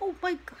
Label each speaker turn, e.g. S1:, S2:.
S1: Oh my god.